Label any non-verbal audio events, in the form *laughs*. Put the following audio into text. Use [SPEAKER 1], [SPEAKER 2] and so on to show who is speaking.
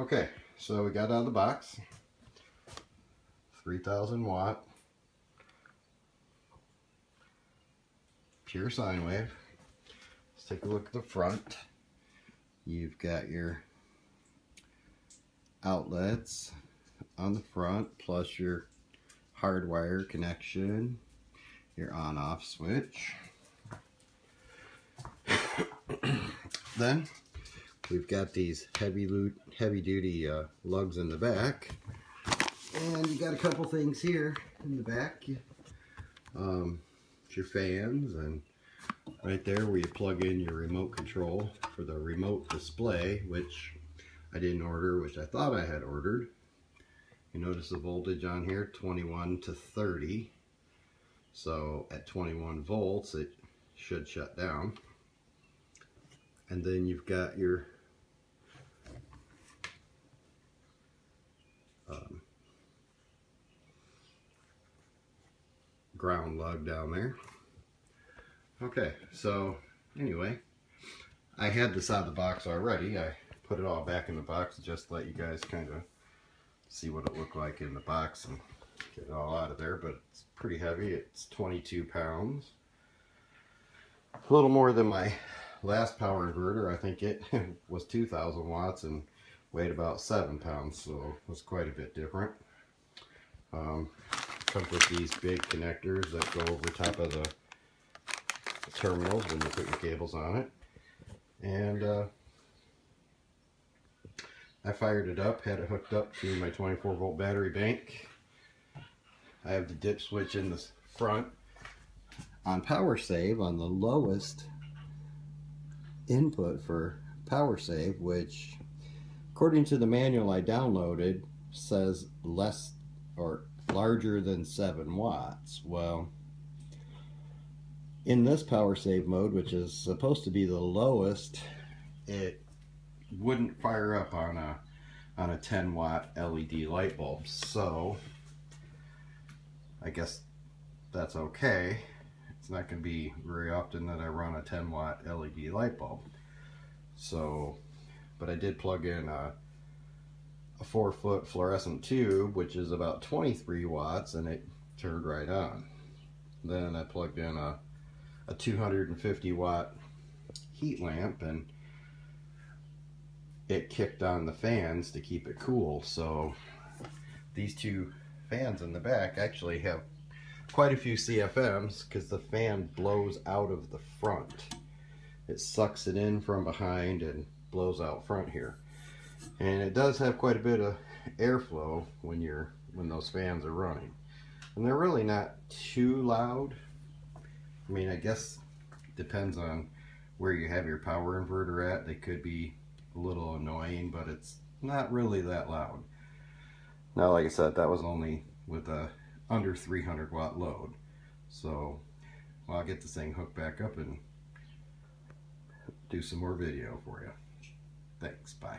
[SPEAKER 1] Okay, so we got out of the box. 3000 watt. Pure sine wave. Let's take a look at the front. You've got your outlets on the front plus your hardwire connection, your on off switch. *coughs* then we've got these heavy loot, heavy duty uh, lugs in the back. And you got a couple things here in the back. Um, your fans and right there where you plug in your remote control for the remote display, which I didn't order, which I thought I had ordered. You notice the voltage on here, 21 to 30. So at 21 volts, it should shut down. And then you've got your ground lug down there. Okay, so anyway, I had this out of the box already. I put it all back in the box just let you guys kind of see what it looked like in the box and get it all out of there, but it's pretty heavy. It's 22 pounds. A little more than my last power inverter. I think it *laughs* was 2,000 watts and weighed about 7 pounds, so it was quite a bit different. Um, comes with these big connectors that go over top of the terminals when you put your cables on it. And uh, I fired it up, had it hooked up to my 24 volt battery bank. I have the dip switch in the front. On power save, on the lowest input for power save, which according to the manual I downloaded says less or larger than 7 watts. Well, in this power save mode, which is supposed to be the lowest, it wouldn't fire up on a on a 10 watt LED light bulb. So I guess that's okay. It's not going to be very often that I run a 10 watt LED light bulb. So, but I did plug in a, a four foot fluorescent tube, which is about 23 watts, and it turned right on. Then I plugged in a a 250 watt heat lamp and it kicked on the fans to keep it cool. So these two fans in the back actually have quite a few CFMs because the fan blows out of the front. It sucks it in from behind and blows out front here. And it does have quite a bit of airflow when you're when those fans are running. And they're really not too loud I mean, I guess depends on where you have your power inverter at. They could be a little annoying, but it's not really that loud. Now, like I said, that was only with a under 300 watt load. So, well, I'll get this thing hooked back up and do some more video for you. Thanks, bye.